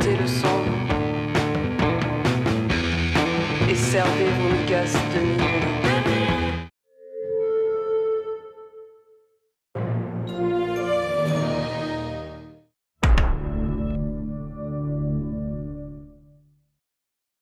montez le son et servez vos gaz de minuit.